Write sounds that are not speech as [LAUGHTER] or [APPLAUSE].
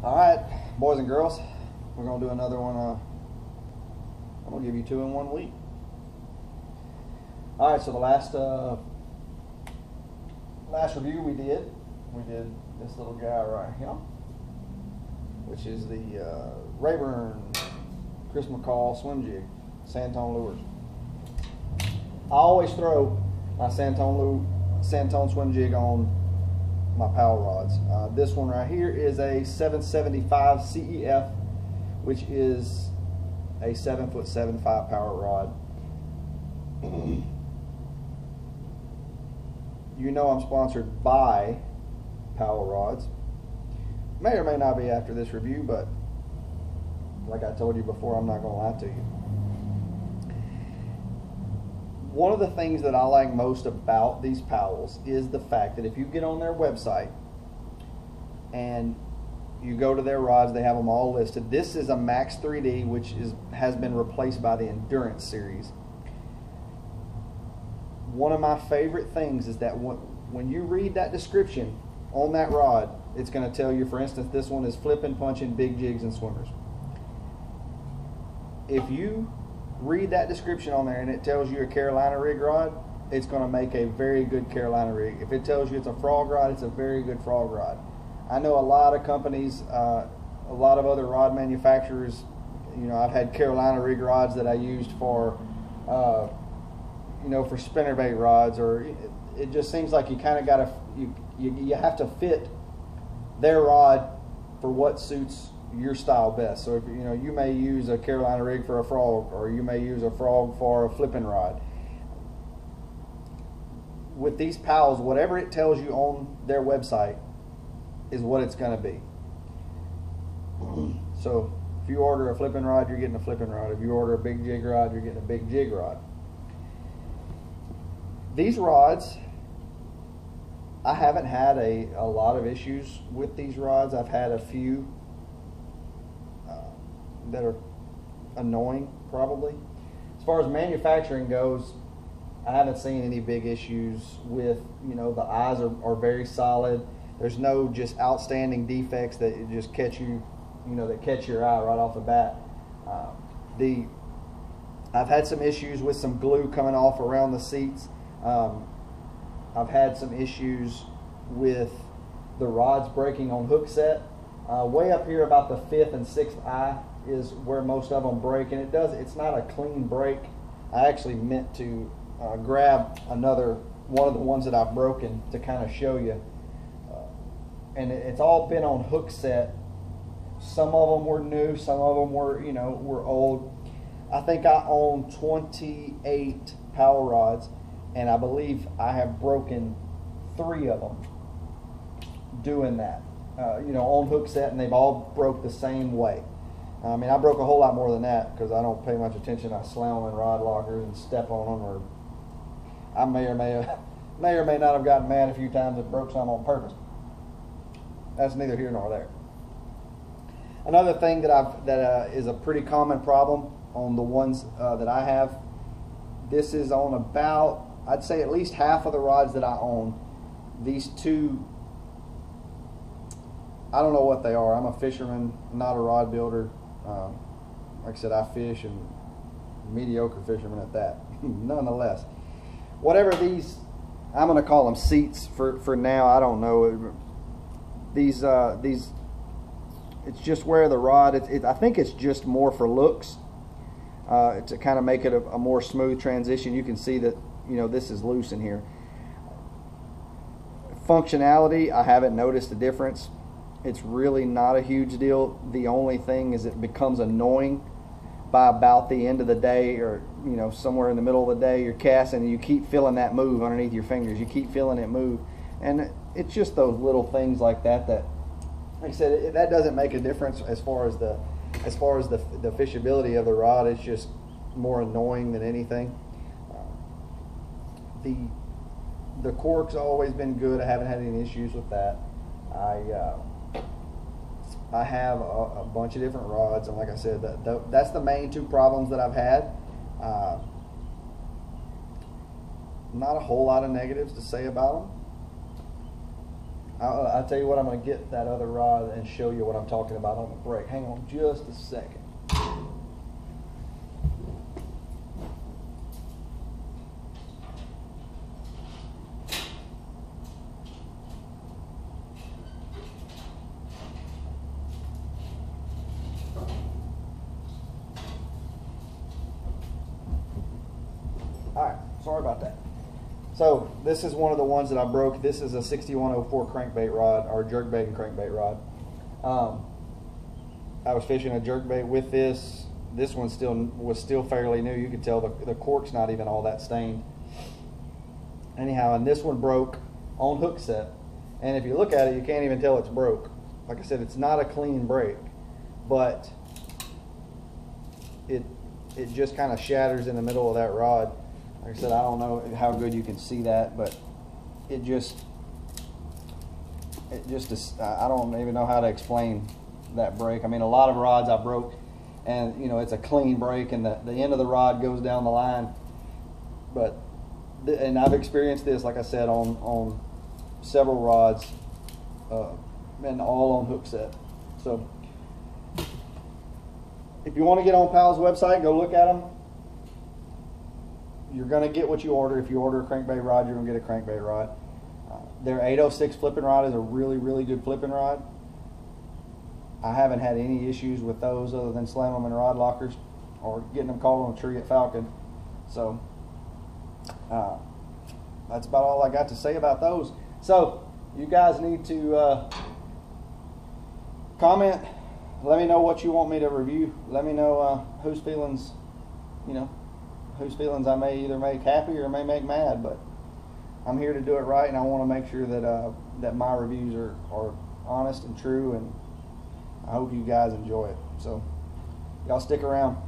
All right, boys and girls, we're gonna do another one. Uh, I'm gonna give you two in one week. All right, so the last uh, last review we did, we did this little guy right here, which is the uh, Rayburn Chris McCall swim jig, Santone lures. I always throw my Santone Santone swim jig on my Powell rods. Uh, this one right here is a 775 CEF, which is a seven foot seven five power rod. [CLEARS THROAT] you know I'm sponsored by Powell Rods. May or may not be after this review, but like I told you before, I'm not going to lie to you. One of the things that I like most about these Powells is the fact that if you get on their website and you go to their rods, they have them all listed. This is a Max 3D, which is has been replaced by the Endurance series one of my favorite things is that when, when you read that description on that rod, it's going to tell you, for instance, this one is flipping, punching, big jigs, and swimmers. If you read that description on there and it tells you a Carolina rig rod, it's going to make a very good Carolina rig. If it tells you it's a frog rod, it's a very good frog rod. I know a lot of companies, uh, a lot of other rod manufacturers. You know, I've had Carolina rig rods that I used for uh, you know, for spinnerbait rods, or it, it just seems like you kind of got to you, you you have to fit their rod for what suits your style best. So if you know you may use a Carolina rig for a frog, or you may use a frog for a flipping rod. With these Powells, whatever it tells you on their website is what it's going to be. [CLEARS THROAT] So if you order a flipping rod, you're getting a flipping rod. If you order a big jig rod, you're getting a big jig rod. These rods, I haven't had a, a lot of issues with these rods. I've had a few that are annoying, probably. As far as manufacturing goes, I haven't seen any big issues with, you know, the eyes are, are very solid. There's no just outstanding defects that just catch you, you know, that catch your eye right off the bat. Uh, the I've had some issues with some glue coming off around the seats. Um, I've had some issues with the rods breaking on hook set. Uh, way up here about the fifth and sixth eye is where most of them break, and it does. It's not a clean break. I actually meant to uh, grab another one of the ones that I've broken to kind of show you, uh, and it, it's all been on hook set. Some of them were new, some of them were you know were old. I think I own 28 Powell rods and I believe I have broken three of them doing that. Uh, you know, on hook set, and they've all broke the same way. I mean, I broke a whole lot more than that because I don't pay much attention. I slam them in rod lockers and step on them, or I may or may have, [LAUGHS] may or may not have gotten mad a few times and broke some on purpose. That's neither here nor there. Another thing that I've that uh, is a pretty common problem on the ones uh, that I have. This is on about I'd say at least half of the rods that I own, these two, I don't know what they are. I'm a fisherman, not a rod builder. Um, like I said, I fish and mediocre fisherman at that. [LAUGHS] Nonetheless, whatever these, I'm going to call them seats for, for now. I don't know. These, uh, these, it's just where the rod, it, it, I think it's just more for looks. Uh, to kind of make it a, a more smooth transition. You can see that you know this is loose in here. Functionality, I haven't noticed a difference. It's really not a huge deal. The only thing is it becomes annoying by about the end of the day or you know somewhere in the middle of the day you're casting and you keep feeling that move underneath your fingers you keep feeling it move and it's just those little things like that that like i said it, that doesn't make a difference as far as the as far as the, the fishability of the rod it's just more annoying than anything the the cork's always been good. I haven't had any issues with that. I uh, I have a, a, bunch of different rods, and like I said, that, that, that's the main two problems that I've had. Uh, not a whole lot of negatives to say about them. I'll, I'll tell you what, I'm going to get that other rod and show you what I'm talking about on the break. Hang on just a second. All right, sorry about that. So this is one of the ones that I broke. This is a 6104 crankbait rod or jerkbait and crankbait rod. Um, I was fishing a jerkbait with this. This one still was still fairly new. You could tell the, the cork's not even all that stained. Anyhow, and this one broke on hook set. And if you look at it, you can't even tell it's broke. Like I said, it's not a clean break, but it it just kind of shatters in the middle of that rod. Like I said, I don't know how good you can see that, but it just, it just is, I don't even know how to explain that break. I mean, a lot of rods I broke, and you know, it's a clean break, and the, the end of the rod goes down the line. But, and I've experienced this, like I said, on on several rods, uh, and all on hook set. So, if you want to get on Powell's website, go look at them you're going to get what you order. If you order a crankbait rod, you're going to get a crankbait rod. Uh, their 806 flipping rod is a really, really good flipping rod. I haven't had any issues with those other than slamming them in rod lockers or getting them caught on a tree at Falcon. So uh, that's about all I got to say about those. So you guys need to uh, comment. Let me know what you want me to review. Let me know uh, whose feelings, you know, whose feelings I may either make happy or may make mad, but I'm here to do it right, and I want to make sure that uh, that my reviews are, are honest and true, and I hope you guys enjoy it. So, y'all stick around.